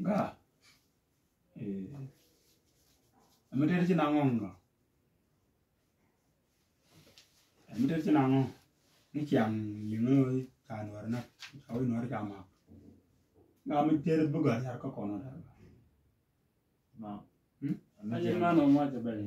nga amiteri chi nango nga amiteri chi nango ni chiang yingo ka nuar na ka wi nuar ka ma nga amiteri buga yar ka kono da ma aje ma no ma je bali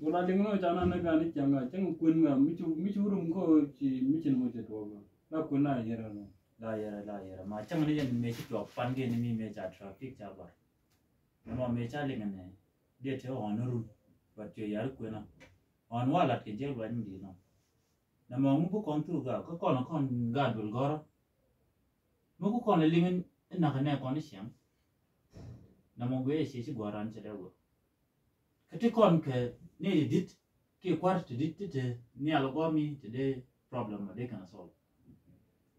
gula lingno chana na ga ni chiang ga chang kun ga mi chu mi chu rum ko chi mi chin mo je to ga na kun na yera no layar layar macam mana jadi meci tu? Apan kan? oh, anu ya, oh, anu ke enemy meja traffic jabar nama meja lengan ni dia tu honoru baca yar kuena na honwa lat ke jel ban di na nama mu kon tu ga ko kon kon ga dul gora mu kon kon lengan na kana kon siam nama gue si si gua ran cede gua. Kon ke? Ni dit ke kwart dit dit ni algomi tede problem ada kena solve.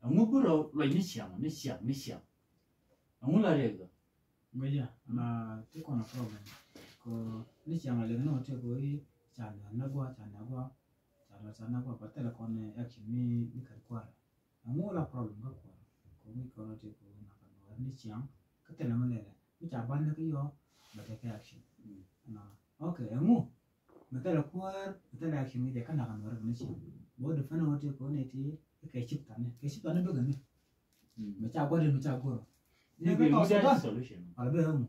ngu ku ra lo ni siam ni siam ni siam ngu la re ga ngo ya ma ti ko na problem ko ni siam la no te ko i cha na na gwa cha na gwa cha la cha na gwa pa te la ko ne action ni ni ka kwa ngu la problem ga ko ko ni ko na te ko na ka no ni siam ka te la ma le le ni cha ban na ka yo ba te ka action na okay ngu ma te la kwa ma te la action ni de ka na ka no ra ni siam bo de fa na te ko ne ti ka chip ta ne ka chip ta ne ba ga ne mi cha gwa de mi cha gwa ni ne bi ka mu ko so da da solution. Ala be ngu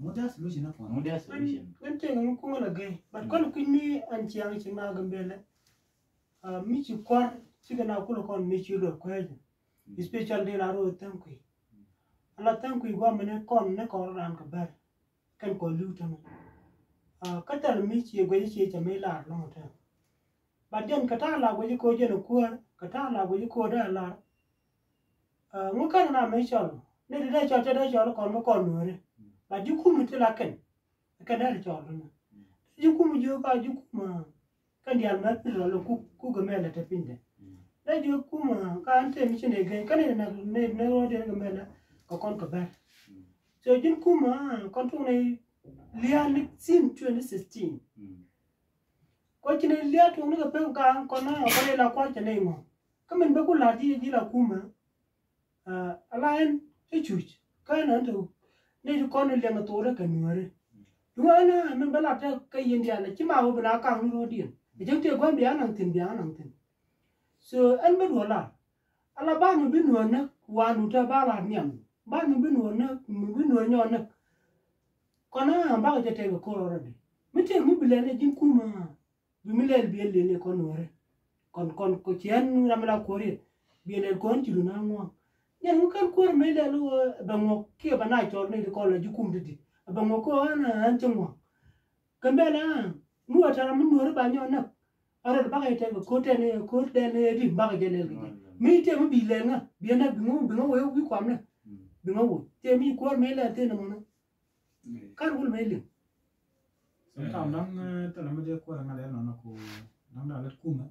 ngu da solution na kwa mu da solution. When thing kunga la gay, but kon kun mi an chiang chi ma gambele. Ah mi chi kwar chi na kulo kon mi chi ro kwe. Special de la ro tan kui. Ala tan kui gwa mene kon ne ko ran ka ber. Kan ko lu tan. Ah katal mi chi gwe chi cha me la lo ta. Ba den kata la gwe ko je no kwar, kata na go la, da na ngukan na me chon ne de de chon de de chon kon mo kon nore ba juku mu tila ken ka da chon na juku mu jo ka juku ma kan dial ma pilo lo ku ku go mele te pinde ne juku ma ka ante mi chine gen kan ne na ne ne ro de go mele ko kon ko ber so jin kuma kon tu ne lian sin 2016 kwa chine lia tu ne ga pe ka kon na ko ne la kwa chine mo ka men be ku la di di la kuma a ala en e chuch ka na to ne ju kon le ma to re ka nuare Duana men bala ta ka yindia na chima ho bana ka ngu rodin. E jeng te gwa biya nang tin biya nang tin. So an be dola. Ala ba mu bi nu na wa nu ta ba la nyam. Ba mu bi nu na mu bi nu nyo na. Kona ba ga te ko ro de. Mi te mu bilene jin kuma. Bi mi le bi le le ko no re. Kon kon ko chien nu na mala ko re. Bi le kon ti na ngwa. Nyen mu kan ko me le lu ba ngo ke ba na chor ne ko la jukum de abango ko ana anchungwa kambela nuwa tara mun nuwa ba nyo na. Ara ba ga te ko te ne ko te ne di ba ga jele ga mi te mu bi le nga. Bi na bi mu bi ngo we wi kwam na. Bi ngo wo te mi ko me le te na mo na. Kar wul me le Sometimes nang to na mede ko nga le no na ko nang da let kuma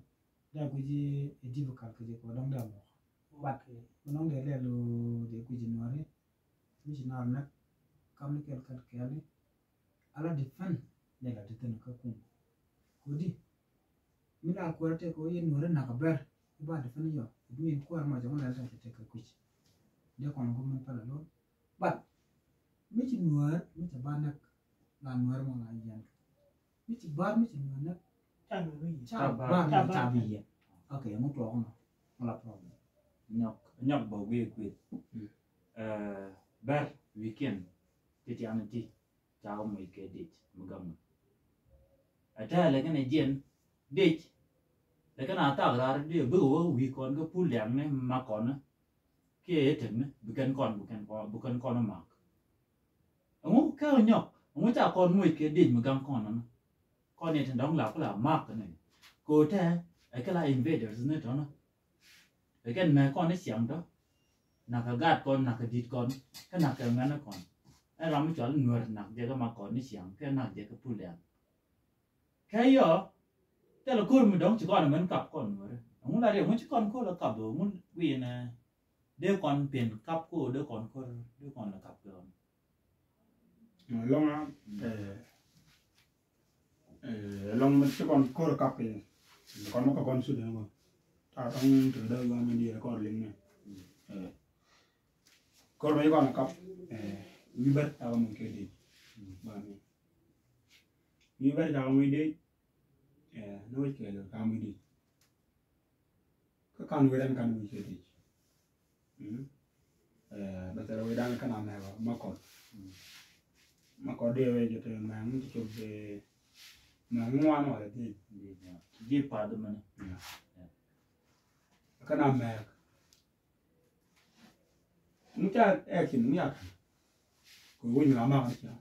da ku ji e dibu kal ku ji ko dang da mo bat nang de le lo de ku ji no re mi ji na na kam ni kel kal ke ali ala de fan ne la de tan ka ku ko di mi la ko te ko yin no na ka ber ba de fan yo mi ko ma ja ma la ta te ka ku ji de ko ngo mun pala lo bat mi ji nuar mi ta ba na la nuar mo la yan mi ci bar mi ci nuar na ta no wi cha ba mi cha bi ya okay mo to no la problem nyok nyok bo gwe gwe eh ber weekend ti ti an ti cha ko mo ke dit mo gam ata le kana jen dit le kana ta ra de bu wo wi kon ko pu liang ne ma kon ke e ถึง ne bu kan kon bu kan kon bu kan kon ma ngu ka nyok ngu cha kon mo ke dit mo gam kon na kon ne tan dong la ko la ma ka ne ko ta ai ka la invaders ne to na ai kan ma kon ne xiang đó. Naka gat kon naka dit kon ka naka ngana kon ai ram chol nuor nak je ka ma kon ni siang ka nak je ka pulian ka yo te la kur mu dong chi kon men kap kon nuor ngun la de mu chi kon ko la kap do mun wi na de kon pien kap ko de kon ko de kon la kap ko long á eh eh long mình sẽ còn cô cặp thì còn nó có con đấy mà. Ta trong từ đây qua mình đi là con lính này. Eh kor mai kon kap wi bar ta ko mun ke de ba mi wi bar ta ko mun de eh no ke lo ka mun de ka kan wi dan kan mun ke de eh ba ta wi dan kan am ha ma ko ma ko be ma ngwa no de ji pa de man kan am ha mu ta action mu ya kan ko woni la ma ka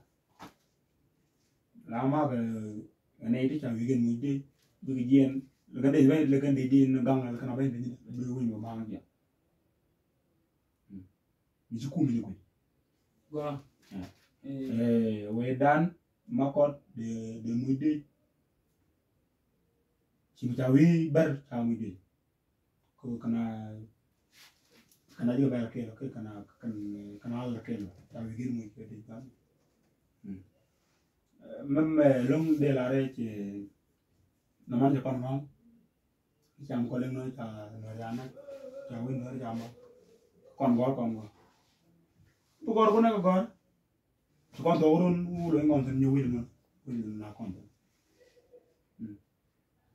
la ma ka ne ti cha wi gen mu de bi gen le ga de ve le ga de di no gang le kana be ni bi woni ma ma ya ni su ku mi ko. Ah. Eh, we dan ma ko de de mu de ci mu cha wi bar cha mu de ko kana kana jo ba ke ko kana kan kana la ke cha wi gen mu ke di ba même long de la re ke na man pan ma cham ko le no ta no ya na cha wi no ya ma kon go kon go bu gor ko na ko gor su kon to urun u lo ngon tan nyu wi mo na kon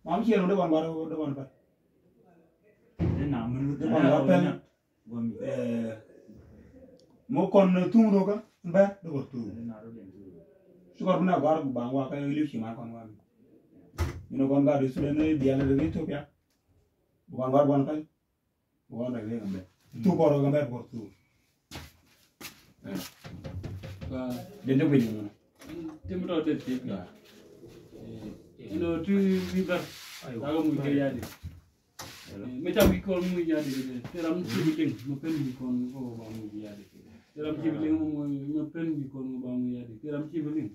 mam ci ro de kon war de kon ba de na mun kon war pen go mi eh mo kon tum do ka ba de ko tu de na ro war bu bang wa ka li ci ma kon wa mi no kon ga de su ne dia na de ethiopia bu kon war bon kan bu kon da le ngambe tu ko ro ngambe ko tu gua. de de wi mo Tim do de ti. ya Ino tu bar. Tago mu ke ya de. Me ta wi ko mu ya de de. Teram ci bi ding, mo pen wi ko ko ba mu ya de. Teram ci bi ding mo mo pen wi ko mo ba mu ya de. Teram ci bi ding.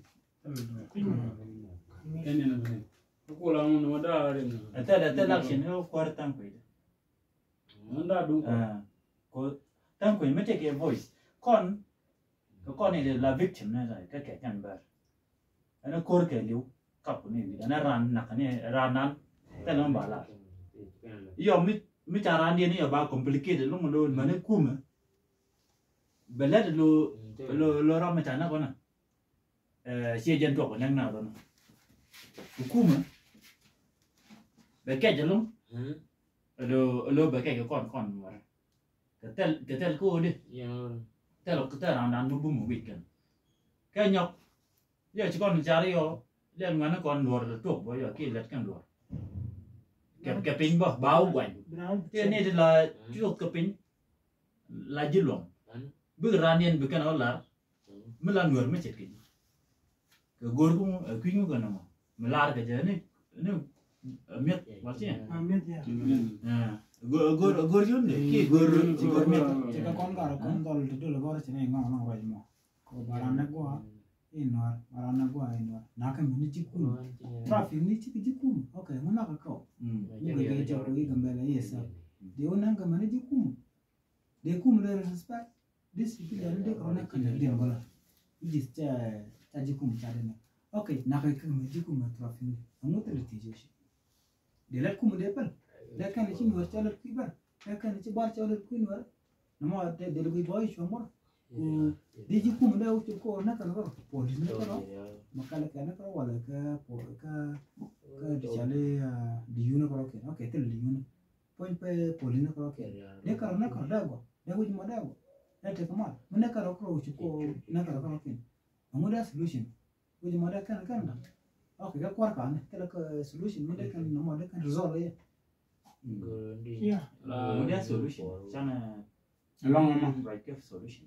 Ene na ne. Ko la mu no da re na. ata da ta lakshin no kwar tan ko ida Anda dum ko. Ah, ko tan ko me take a voice kon ko kon ni la victim na da ka ke kan bar ana kor ke liu kap ni bi ana ran na ran nan ta lon ba la yo mi mi ta ran ni ba complicated. Lo lo mane kuma belad lo lo lo ram ta na ko na eh sie jen to ko nang na do na kuma be ke jalum lo lo be ke kon kon mar ka tel ka tel ko di tel ko tel ran nan bu mu wit kan. Ka nyok. Ye chi kon jari yo Lämnarna kan norrligt upp och jag killar kan kep Kepkepin bah bau wan. Dia ni adalah cukup kepin lagi long. Beranian bukan olar melanggar macet kini. Kegur pun kuingu kan nama melar kerja ni ni miat maksudnya. Miat ya. Gur gor gor jun ni. Ki gur gor miat. Jika kon kar kon tol itu lebar sini enggak orang rajin mau. Kau barangnya gua. inwara mara ana gwa inwara naka mini chikumi trafi ni chiki chikumi okay muna kakao ibwega icha kuiga mbele yesa deonanga mani chikumi dekumu rere respect. This pila nde korona kana dembola idis cha cha chikumi cha dena okay naka kumi chikumi trafi ni. Amuta litijeshi delat kumu depal lakani chimwar chala kibar lakani chibar chala kuinwara namo delgui boy chomora diji kum na uchu ko na kan ko poli na kan oh, makala kan ko wala ka po ka ka oh, dichale oh. ah, diyu na ko ke no ke tel diyu na pe poli ko ke. De kan na kan dago. De wuji ma dago. Na te kama mna kan ko uchu ko na kan ko ke. Amuda solution. Wuji ma da kan kan na. Okay ka kwar kan tel ka solution. Mna kan no ma da kan resolve ya Yeah. Uh, yeah. solution. Sana long ama. Right solution.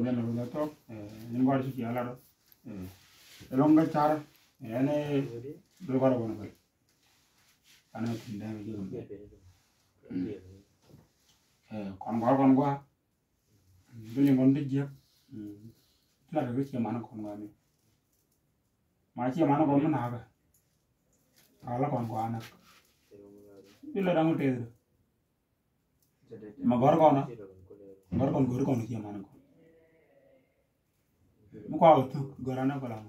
ngana ro to ni ngor ci ala ro eh long ga char ene do garo bon ba ana tinda mi eh kon gor kon gwa cái liên quan đến giết là được cái chia mà nó còn ngoài này mà chia mà nó còn nó nào cả à nó còn quá nè cái ngor kon tê kon gói con đó gói con gói con chia mà nó còn kon qua ở thực gói nó còn làm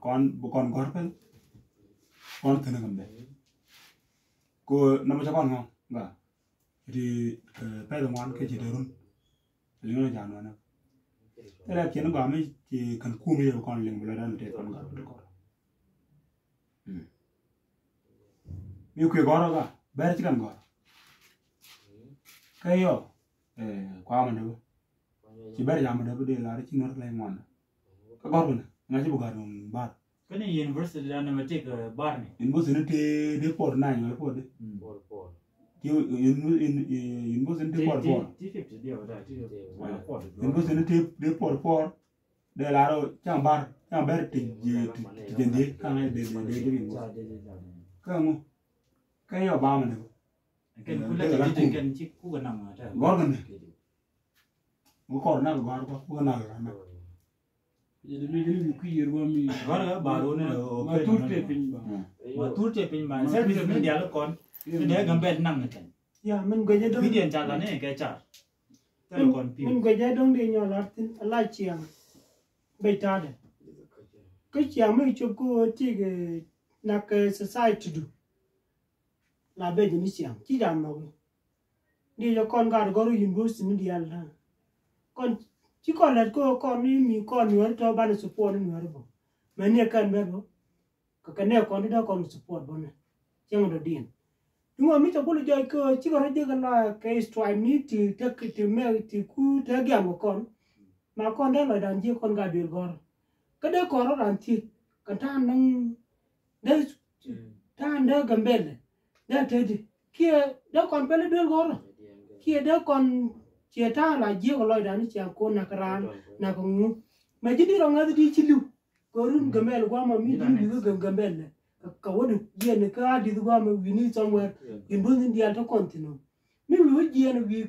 con con gói cái con thứ này cầm đấy cô ke je derun lingo na janu na. Tela kien ga mi ti kan ku mi ko ling bula dan te kon ga ko mi ku ga ga ber ti kan ga kai yo eh kwa ma de ti ber ya ma de de la ti nor lai mwan ka ga na na ji bu ga dum bar này university nằm trên cái bar này. In bo se ne te de por na ni po de ti in in in bo se ne te por por tí phép chỉ điều đấy chứ in bo se ne te de por por de la ro chang bar chang ber ti ji ti jen di ka ngai de de de de ka mu ka yo ba ma ne là cái cái chiếc cú cái nằm ở đây Gói cái này. mu ko na ga ko ko na ga na jadi lu jadi lu kuyir wa mi gói cái bà luôn này ma turte pin ba mà tour chơi pin mà sẽ bị mình đi ăn con cái đấy gần bên nằm này ya dong cái điện trả là này cái trả cái là còn min piu goje dong de nyo latin ala chiang bai ta de cái chiang mai chụp ko ti ge na ke society du la be jini siam. Chi jam no gi di jo kon gar goru yin bo sin di al na kon chi kon let ko kon ni mi kon yor to ba su po ni yor bo. Me ne kan be bo. Ka ka ne e kon da kon su po bo ne. Chang do din Dungo mi to bulu joy ko chi ko rede gala ke stwai ni ti te ki ti me ti ku te gya mo kon. Ma kon da lo dan ji kon ga dil gor. Ka de ko ro ran ti. Ka ta nang de mm. ta nda gambele đó thế thì kia đó còn bên đuổi gòn kia đó còn chia ta là chia cái loại đàn chia con nạc ran nạc ngu. Mà chỉ đi rồi ngay đi chỉ lưu? Có run gần bên qua mà mi đi đi gần gần bên này ka wani jiya ne ka di zuwa ma we need somewhere in both India to continue mi we jiya ne we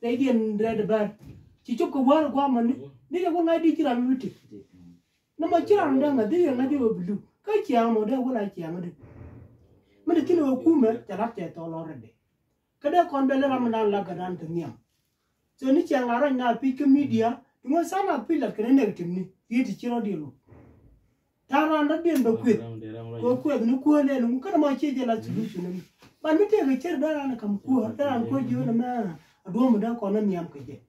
they get red bar ci chop ko war gwa ma ni ni ga ngai di kira mi ti na ma kira nda nga di nga di blu ka ci ang mo da wala ci ang de mede kilo hukume jarak je tolore de kada kon bele ramadan la gadan te niam so ni che ngara na pi ke media ngo sana pi la kene negative ni. Yiti chiro dilo tara na den do kwet. Ko kwet ni ko le ngu kada ma che je la solution ni. Ban mete ke cher dara na kam ko dara ko jo na ma adu mo da kon na niam ke je.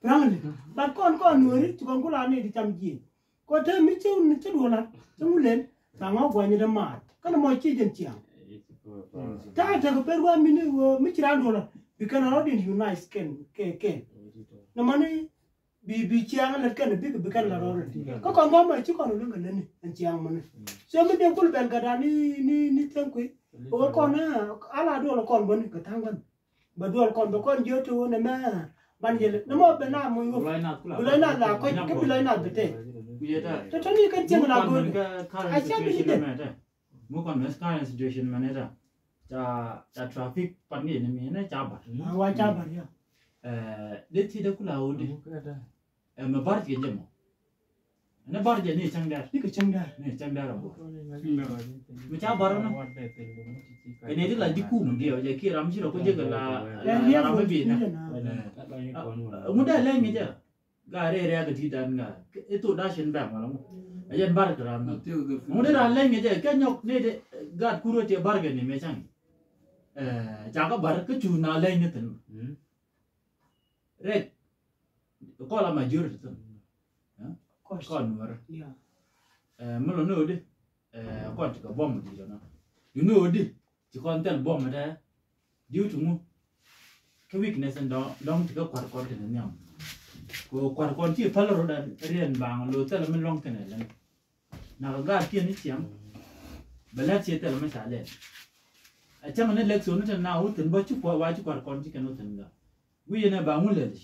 Prangle ban kon kon nuri ti kon kula ni di cham ji ko mi che ni che duola te mulen sanga gwanyi da mat kana ma che je taata kuperwa mini michirandora bikana rodin unite ken ke ke na bi bi chiang la ken bi bi kan la ror ko ko ngoma chi ko lu ngale ni chiang mani so mi de kul ben gada ni ni ni ten ku o ala do lo kon bon ka tangan ba do kon ba kon joto na ma ban je na mo be na mo yo bulai na la ko ke bete to to ni kan chiang la go a chiang bi kon mes kan situation manera cha traffic pan ge ne mena cha bar. Ha wa cha bar ya eh de ti de kula wudi eh me bar ge jemo ne bar ge ne changdar ni ke changdar ne changdar abo me cha bar na ene de la diku mungi o je ki ram jiro ko je ga la ram be na muda le ngi ja ga re re ga ti dan ga eto da shin ba ma lamu ajen bar gram muda la le ngi je ka nyok ne de ga kuro te bar ge ne me changi Jaga bar ke cuna lain ni ten. Red. Ko la majur tu. ko Ko nuar. ya Eh, melo no de. Eh, ko ti ka bom di na. You know de. Ti kon tel bom da. Due to mu. Ke weakness and dong dong ti ka kwar kwar ten nyam. Ko kwar kwar ti palo ro da rien bang lo tel men long ten lan. Na ga ti ni tiam. Bala ti tel men sa le. A chama ne lek so no ten na u ten ba chu kwa wa chu kwar kwar ti ka no ten ga. Wi ne ba mu le di.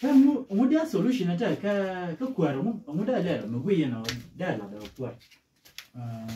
Ka mu mu da solution ta ka ka kwar mu mu da le mu wi ne da da kwar. uh,